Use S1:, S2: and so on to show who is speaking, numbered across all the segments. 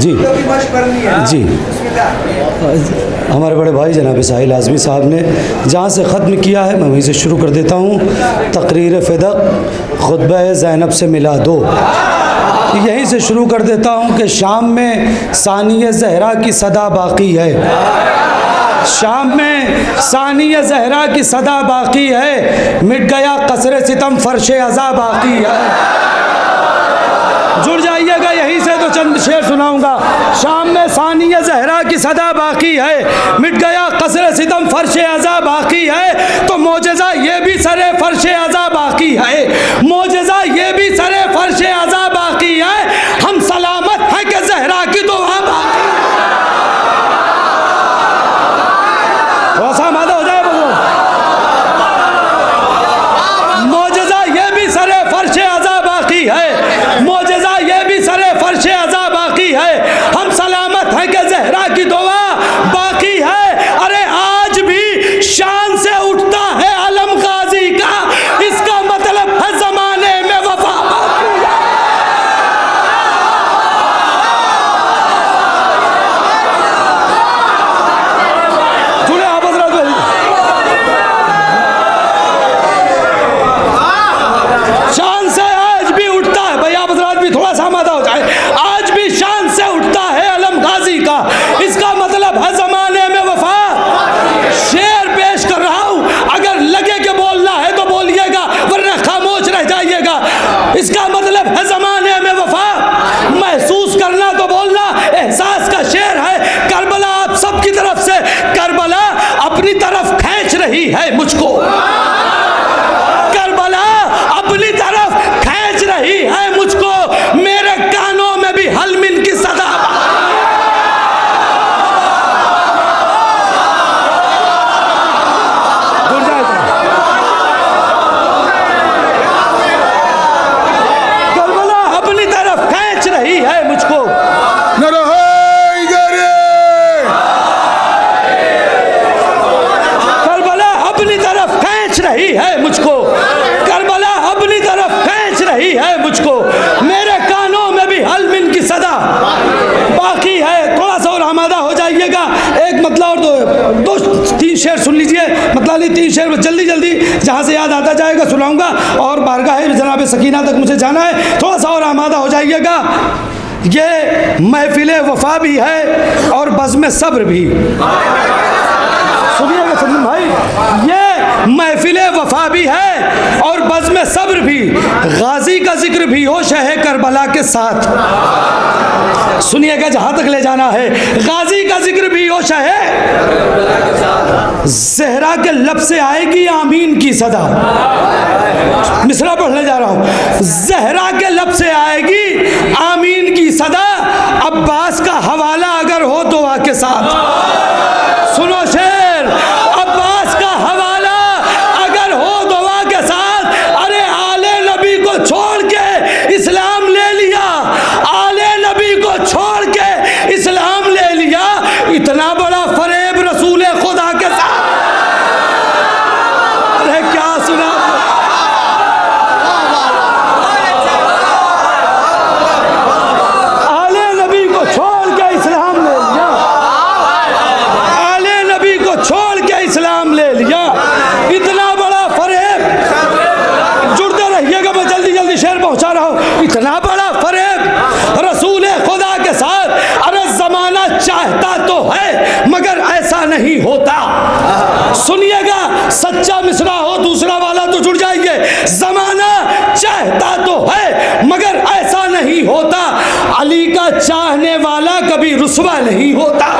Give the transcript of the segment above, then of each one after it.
S1: जी जी हमारे बड़े भाई जनाब साहिल आज़मी साहब ने जहाँ से ख़त्म किया है मैं वहीं से शुरू कर देता हूँ तकरीर फ़दक ख़ुतब ज़ैनब से मिला दो यहीं से शुरू कर देता हूँ कि शाम में सानिय जहरा की सदा बाकी है शाम में सानिय जहरा की सदा बाकी है। मिट गया कसरे सितम, फर्श अज़ा बाकी है। जुड़ जाइएगा, यहीं से तो चंद शेर सुनाऊँगा। शाम में सानिय जहरा की सदा बाकी है। मिट गया कसरे सितम, फर्श अज़ा बाकी और बज़म सब्र भी। सुनिएगा सलीम भाई, ये महफिल वफा भी है और बज़म सब्र भी। गाजी का ज़िक्र भी हो शह करबला के साथ। सुनिएगा जहाँ तक ले जाना है। गाजी का ज़िक्र भी हो। शह जहरा के लब से आएगी आमीन की सदा। मिसरा पढ़ने जा रहा हूँ। जहरा के लब से आएगी आमीन की सदा। अब्बास का हवाला अगर हो दुआ के साथ सुनो शेर अब्बास का हवाला अगर हो दुआ के साथ अरे आले नबी को छोड़ के इस्लाम ले लिया आले नबी को छोड़ के इस्लाम ले लिया इतना बड़ा फरेब रसूल खुदा के साथ अरे क्या सुना आले नबी को छोड़ के इस्लाम ले लिया आले नबी को छोड़ के इस्लाम ले लिया इतना बड़ा फरेब जुड़ते रहिएगा मैं जल्दी जल्दी शेर पहुँचा रहा हूँ इतना बड़ा फरेब रसूल खुदा के साथ अरे जमाना चाहता तो है, मगर ऐसा नहीं होता। सुनिएगा, सच्चा मिसरा हो, दूसरा वाला तो जुड़ जाइए जमाना चाहता तो है, मगर ऐसा नहीं होता। अली का चाहने वाला कभी रुसवा नहीं होता।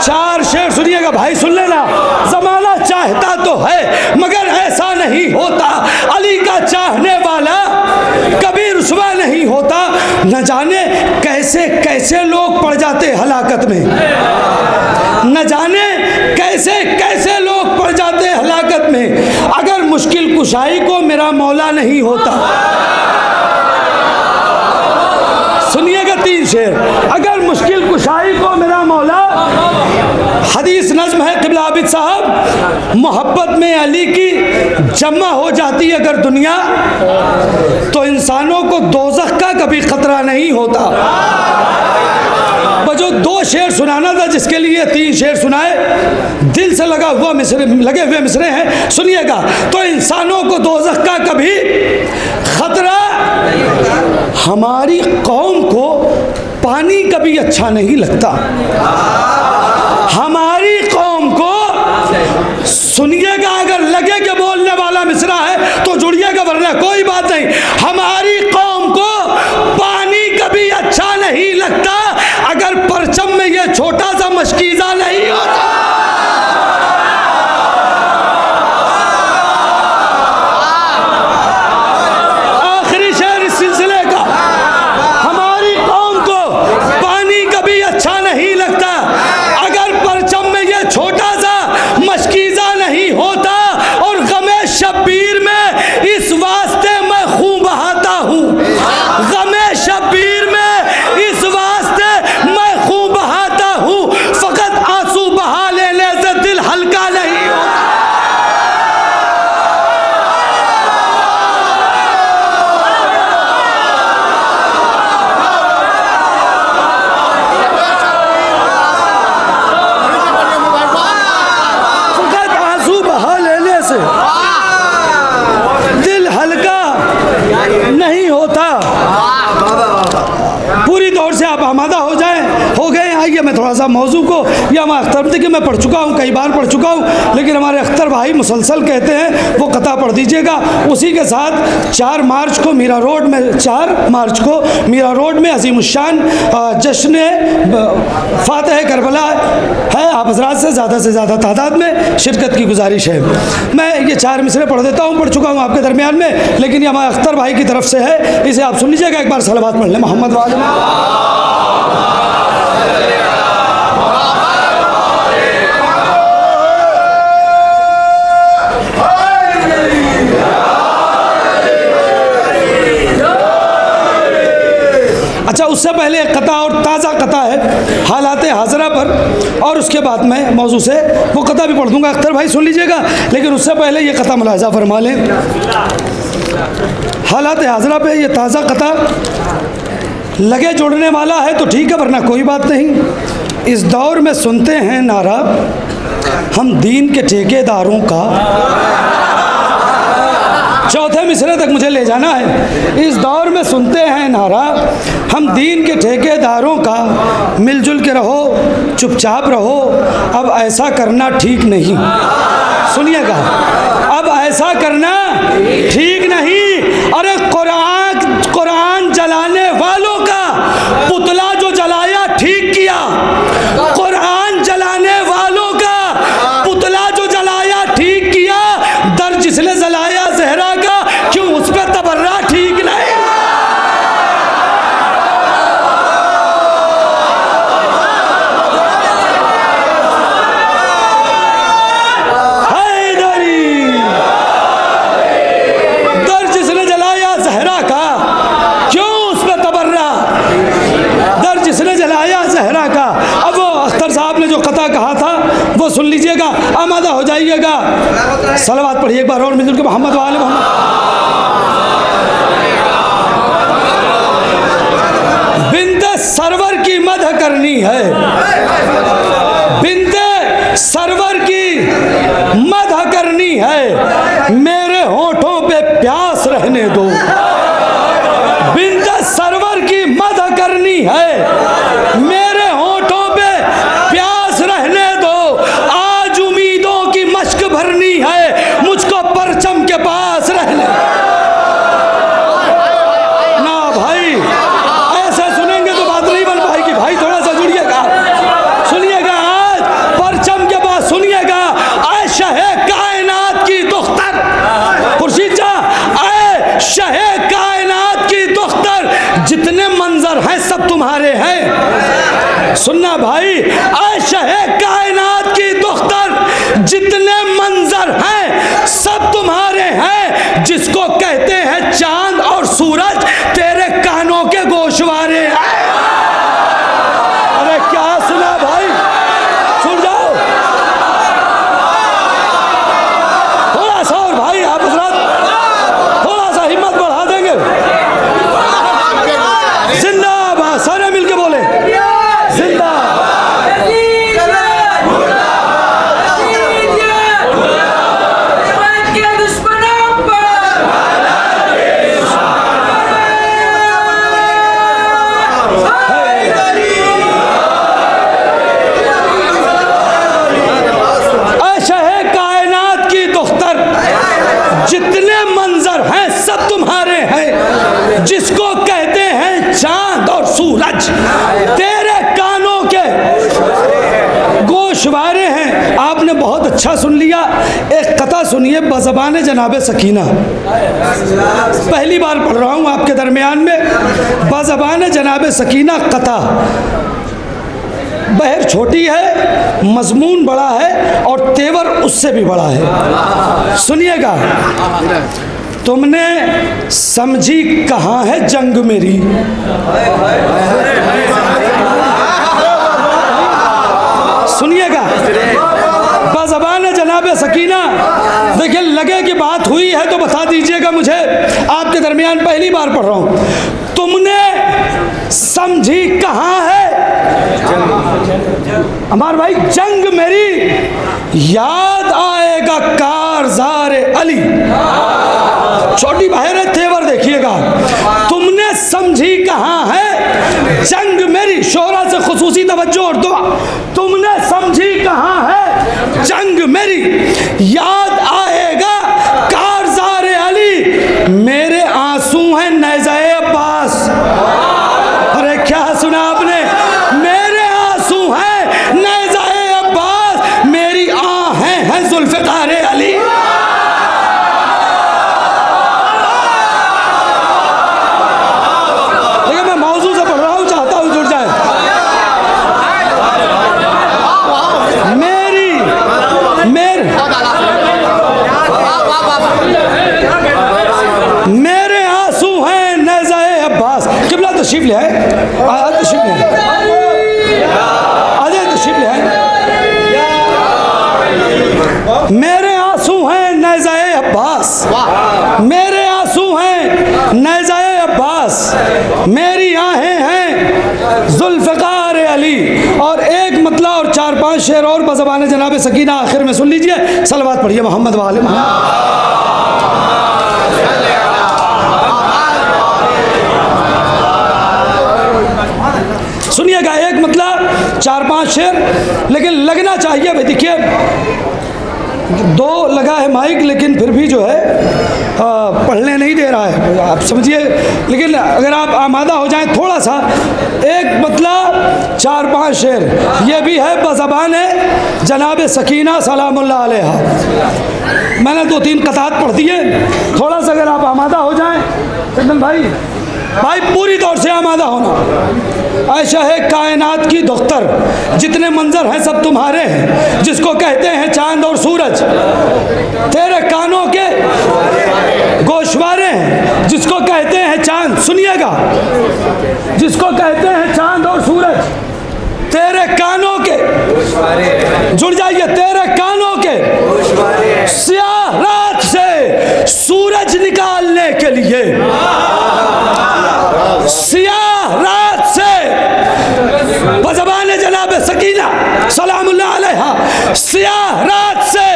S1: चार शेर सुनिएगा, भाई सुन लेना जमाना चाहता तो है मगर ऐसा नहीं होता। अली का चाहने वाला कभी रुसवा नहीं होता। न जाने कैसे कैसे लोग पड़ जाते हलाकत में। न जाने कैसे कैसे लोग पड़ जाते हलाकत में। अगर मुश्किल कुशाई को मेरा मौला नहीं होता। सुनिएगा तीन शेर। अगर मुश्किल कुशाई को हदीस नज्म है अब्दुल आबिद साहब। मोहब्बत में अली की जमा हो जाती है अगर दुनिया तो इंसानों को दोजख का कभी खतरा नहीं होता। जो दो शेर सुनाना था जिसके लिए तीन शेर सुनाए, दिल से लगा हुआ मिसरे, लगे हुए मिसरे हैं, सुनिएगा। तो इंसानों को दोजख का कभी खतरा हमारी कौम को पानी कभी अच्छा नहीं लगता। हमारी कौम को सुनिएगा अगर लगे कि बोलने वाला मिश्रा है तो जुड़िएगा वरना कोई बात नहीं। हमारी कौम को पानी कभी अच्छा नहीं लगता अगर परचम में ये छोटा सा मशकीजा नहीं होता आखिरी शेर इस सिलसिले का हमारी कौम को पानी कभी अच्छा नहीं लगता अगर परचम में ये छोटा सा मशकीजा नहीं होता और गमे शब्बीर में इस वास्ते मैं खून बहाता हूँ गमे शब्बीर में इस वास्ते मैं खून बहाता हूँ फकत आँसू बहा लेने से दिल हल्का नहीं होता फकत आँसू बहा लेने से दिल हल्का नहीं होता पूरी तौर से आप आमादा हो जाएँ हो गए आइए मैं थोड़ा सा मौजू को, या मैं अख्तर, देखिए मैं पढ़ चुका हूँ, कई बार पढ़ चुका हूँ, लेकिन हमारे अख्तर भाई मुसलसल कहते हैं, वो कथा पढ़ दीजिएगा। उसी के साथ चार मार्च को मीरा रोड में, चार मार्च को मीरा रोड में अजीमुशान जश्न फातह करबला है, आप हजरात से ज़्यादा से ज़्यादा तादाद में शिरकत की गुजारिश है। मैं ये चार मिसरे पढ़ देता हूँ, पढ़ चुका हूँ आपके दरमियान में, लेकिन ये हमारे अख्तर भाई की तरफ़ से है, इसे आप सुन लीजिएगा, एक बार सलवात पढ़ लें। मोहम्मद वाले उससे पहले एक कथा और ताज़ा कथा है हालात हाजरा पर, और उसके बाद मैं मौजू से वो कथा भी पढ़ दूँगा। अख्तर भाई सुन लीजिएगा, लेकिन उससे पहले ये कथा मुलाजा फरमा लें। हालात हाजरा पे ये ताज़ा कथा लगे जोड़ने वाला है तो ठीक है, वरना कोई बात नहीं। इस दौर में सुनते हैं नारा, हम दीन के ठेकेदारों का चौथे मिसरे तक मुझे ले जाना है। इस दौर में सुनते हैं नारा, हम दीन के ठेकेदारों का मिलजुल के रहो, चुपचाप रहो, अब ऐसा करना ठीक नहीं। सुनिएगा, अब ऐसा करना ठीक नहीं अरे कुरान कुरान जलाने वालों का पुतला जो जलाया ठीक किया कुरान जलाने वालों का पुतला जो जलाया ठीक किया दर जिसने जलाया जहरा का क्यों उस पर तबर्रा ठीक नहीं हैदरी दर जिसने जलाया जहरा का क्यों उस पर तबर्रा दर जिसने जलाया जहरा का अब वो अख्तर साहब ने जो कथा कहा था वो सुन लीजिएगा, आमादा हो जाइएगा। सलवात पढ़िए एक बार और, मिलजुल के मोहम्मद वाले मोहम्मद। बिंद सरवर की मदह करनी है। बिंद सरवर की मदह करनी है। मेरे होठों पे प्यास रहने दो। बिंद सरवर की मदह करनी है। मेरे होठों पे प्यास रहने दो आज उम्मीदों की मश्क भरनी है मुझको परचम के पास रहने ना भाई ऐसे सुनेंगे तो बात नहीं बन पाएगी भाई थोड़ा सा जुड़िएगा सुनिएगा आज परचम के पास सुनिएगा आय शहे कायनात की दुख्तर खुर्शीद जा आय शहे कायनात की दुख्तर जितने मंजर हैं सब तुम्हारे हैं सुनना भाई आय शहे कायनात की दुख्तर जितने मंजर हैं सब तुम्हारे हैं जिसको कहते हैं चाँद और सूरज तेरे कानों के गोशवारे हैं अरे क्या सुना भाई सुन जाओ अच्छा सुन लिया एक सुनिए बजबान जनाब सकीना। पहली बार पढ़ रहा हूँ आपके दरमियान में। बजबान जनाब सकीना कथा बहर छोटी है, मजमून बड़ा है और तेवर उससे भी बड़ा है। सुनिएगा, तुमने समझी कहाँ है जंग मेरी? सुनिएगा बजबान जनाब सकीना। देखिए, लगे कि बात हुई है तो बता दीजिएगा मुझे। आपके दरमियान पहली बार पढ़ रहा हूँ। तुमने समझी कहाँ है? हमारे भाई, जंग मेरी। याद आएगा कारजार अली। छोटी बाहर तेवर देखिएगा। तुमने समझी कहाँ है? जंग मेरी। शोरा से खसूसी तवज्जो और दुआ। तुमने समझी कहाँ है? मेरी याद आएगा कारजार अली मेरे आँसू हैं नजाए अब्बास अरे क्या सुना आपने मेरे आँसू हैं नजाए अब्बास मेरी आहें हैं जुल्फ़िकार अली देखिए मैं मौजू से पढ़ रहा हूँ चाहता हूँ जुड़ जाए मेरी मेरे मेरे आँसू हैं नजाए अब्बास किबला तशरीफ़ ले आए आ- तशरीफ़ ले आए आ जाए तशरीफ़ ले आए मेरे आँसू हैं नजाए अब्बास मेरे आँसू हैं नजाए अब्बास मेरी आहें हैं जुल्फ़कार अली और एक मतला और चार पाँच शेर और जनाब सकीना, आखिर में सुन लीजिए। सलवात पढ़िए मोहम्मद वाले सुनिएगा एक मतलब चार पाँच शेर, लेकिन लगना चाहिए भाई, देखिए, दो लगा है माइक, लेकिन फिर भी जो है पढ़ने नहीं दे रहा है। आप समझिए, लेकिन अगर आप आमादा हो जाएँ थोड़ा सा, एक मतलब चार पाँच शेर, ये भी है बजबान है जनाब सकीना अलैहा। मैंने दो तीन कतात पढ़ दिए। थोड़ा सा अगर आप आमादा हो जाएँ, चंदन भाई। भाई, पूरी तौर से आमादा होना। ऐशा है कायनात की दोख्तर जितने मंजर हैं, सब तुम्हारे हैं। जिसको कहते हैं चाँद और सूरज। तेरे कानों के गोशवारे हैं। जिसको कहते हैं चाँद, सुनिएगा। जिसको कहते हैं चाँद और सूरज, तेरे कानों के जुड़ जाइए तेरे कानों के। स्याह रात से सूरज निकालने के लिए। सियाह रात से। बजबान जनाब सकीना सलामुल्लाह अलैहा सियाह रात से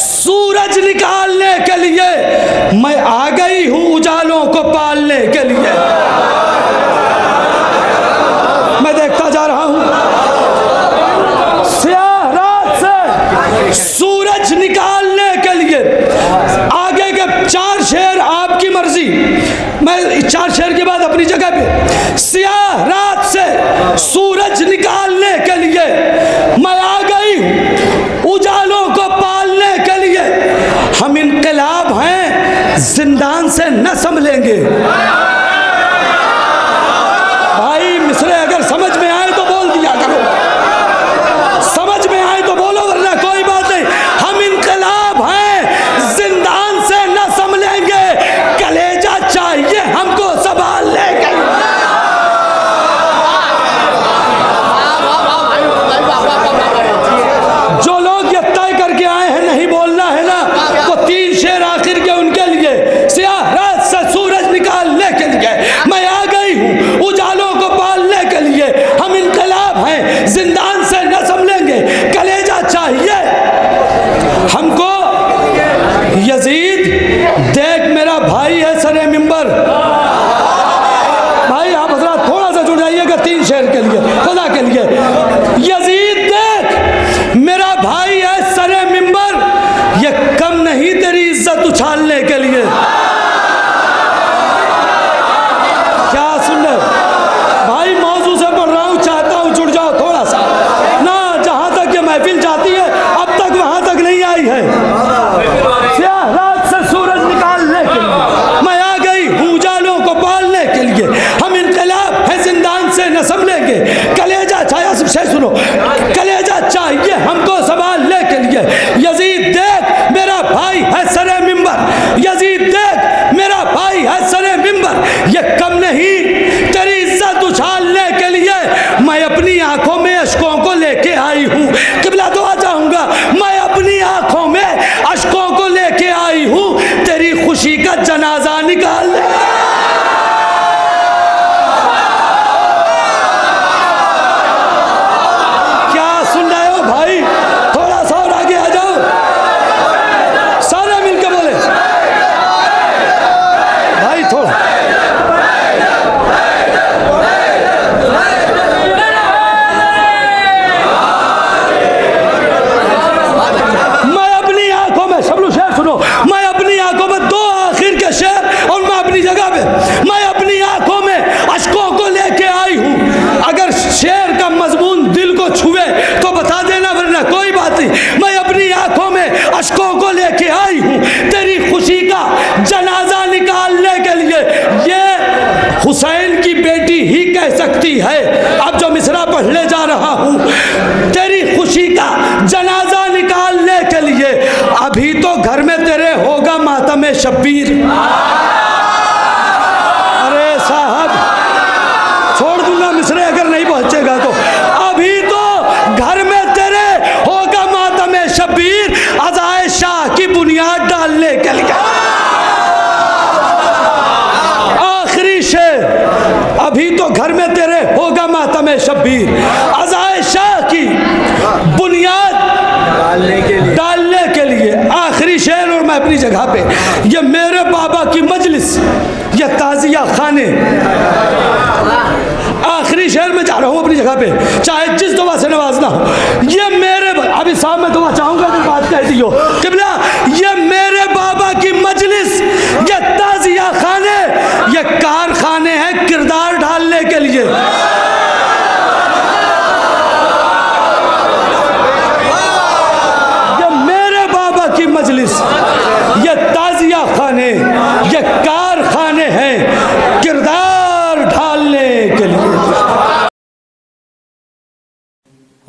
S1: सूरज निकालने के लिए मैं आ गई हूँ उजालों को पालने के लिए मैं देखता जा रहा हूँ सियाह रात से सूरज निकालने के लिए आगे के चार शेर आपकी मर्ज़ी मैं चार शेर के बाद अपनी जगह पे सियाह रात से सूरज निकालने के लिए मैं आ गई हूँ उजालों को पालने के लिए हम इनकलाब हैं जिंदान से न संभलेंगे। जगह पे, चाहे जिस दुआ से नवाजना ये मेरे अभी साहब मैं दुआ चाहूँगा बात कहती हो। कि ये